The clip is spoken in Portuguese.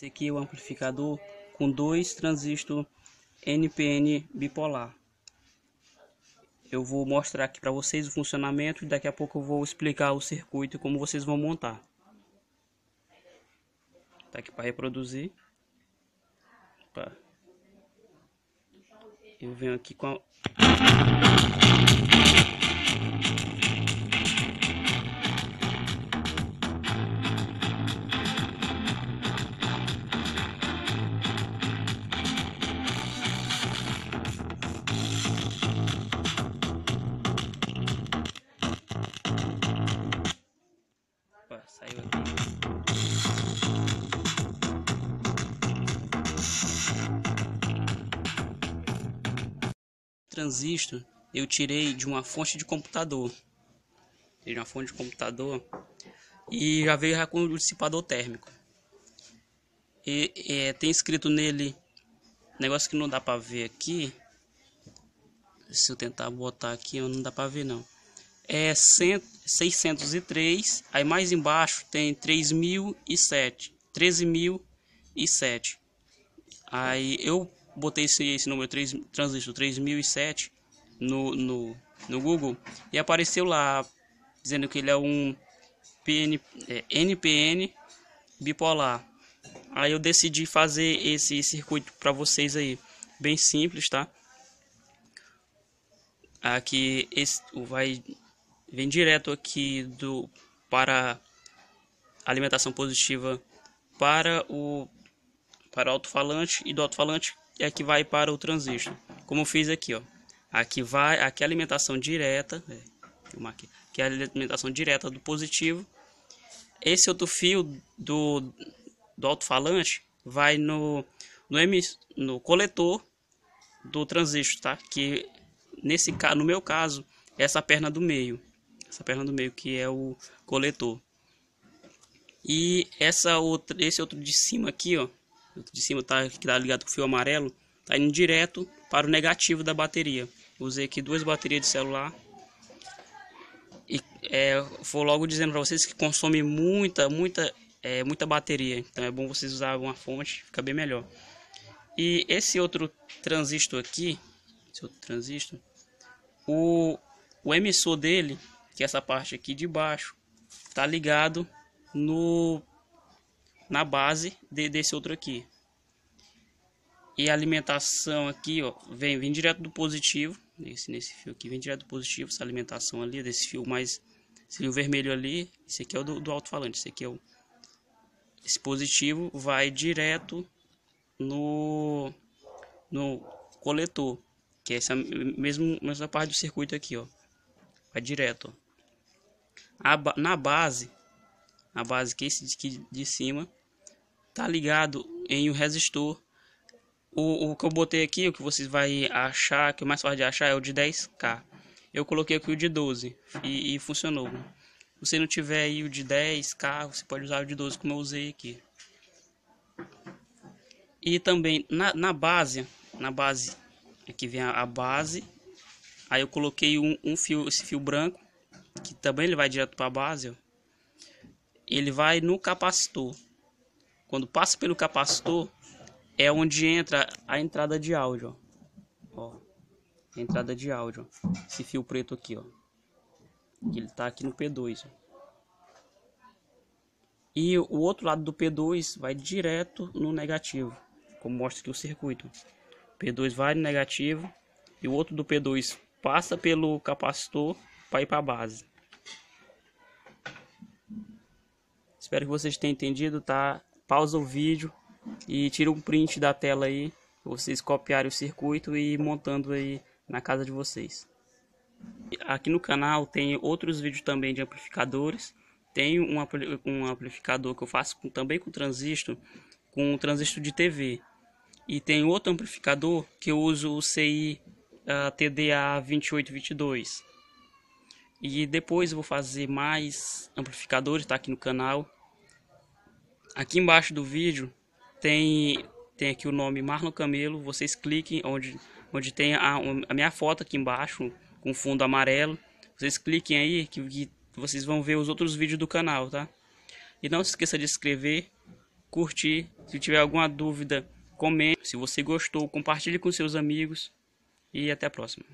Esse aqui é o amplificador com dois transistores NPN bipolar. Eu vou mostrar aqui para vocês o funcionamento e daqui a pouco eu vou explicar o circuito e como vocês vão montar. Tá aqui para reproduzir. Opa. Eu venho aqui com a saiu aqui. Transistor eu tirei de uma fonte de computador. De uma fonte de computador. E já veio já com o dissipador térmico. E é, tem escrito nele negócio que não dá para ver aqui. Se eu tentar botar aqui, não dá para ver não é 603, aí mais embaixo tem 3007, 13007. Aí eu botei esse, esse número 3, transistor 3007 no, no, no Google e apareceu lá dizendo que ele é um PN, é, NPN bipolar. Aí eu decidi fazer esse circuito para vocês aí, bem simples, tá? Aqui esse vai vem direto aqui do para alimentação positiva para o para o alto-falante e do alto-falante é que vai para o transistor. Como eu fiz aqui, ó. Aqui vai aqui é a alimentação direta, é, aqui, que é a alimentação direta do positivo. Esse outro fio do do alto-falante vai no no, no coletor do transistor, tá? Que nesse no meu caso, essa perna do meio essa perna do meio que é o coletor. E essa outra, esse outro de cima aqui, ó, de cima tá que tá ligado com o fio amarelo, tá indo direto para o negativo da bateria. Usei aqui duas baterias de celular. E é, vou logo dizendo para vocês que consome muita, muita, é, muita bateria. Então é bom vocês usar uma fonte, fica bem melhor. E esse outro transistor aqui, esse outro transistor, o, o emissor dele que essa parte aqui de baixo tá ligado no na base de, desse outro aqui. E a alimentação aqui, ó, vem, vem direto do positivo, nesse, nesse fio aqui, vem direto do positivo, essa alimentação ali, desse fio mais, esse fio vermelho ali, esse aqui é o do, do alto-falante, esse aqui é o, esse positivo vai direto no, no coletor, que é essa mesmo, mesma parte do circuito aqui, ó, vai direto, ó na base, a base que esse aqui de cima, tá ligado em um resistor. O, o que eu botei aqui, o que vocês vai achar, que é mais fácil de achar é o de 10k. Eu coloquei aqui o de 12 e, e funcionou. Se você não tiver aí o de 10k, você pode usar o de 12 como eu usei aqui. E também na, na base, na base, aqui vem a, a base. Aí eu coloquei um, um fio, esse fio branco que também ele vai direto para a base, ele vai no capacitor. Quando passa pelo capacitor, é onde entra a entrada de áudio, ó. entrada de áudio, esse fio preto aqui, ó. Ele tá aqui no P2. Ó. E o outro lado do P2 vai direto no negativo, como mostra aqui o circuito. P2 vai no negativo e o outro do P2 passa pelo capacitor para ir para a base. Espero que vocês tenham entendido, tá? Pausa o vídeo e tira um print da tela aí, vocês copiarem o circuito e ir montando aí na casa de vocês. Aqui no canal tem outros vídeos também de amplificadores. Tem um, um amplificador que eu faço com, também com transistor, com transistor de TV. E tem outro amplificador que eu uso o CI uh, TDA 2822. E depois eu vou fazer mais amplificadores, tá aqui no canal. Aqui embaixo do vídeo tem tem aqui o nome Marlon Camelo. Vocês cliquem onde onde tem a, a minha foto aqui embaixo com fundo amarelo. Vocês cliquem aí que, que vocês vão ver os outros vídeos do canal, tá? E não se esqueça de inscrever, curtir. Se tiver alguma dúvida, comente. Se você gostou, compartilhe com seus amigos. E até a próxima.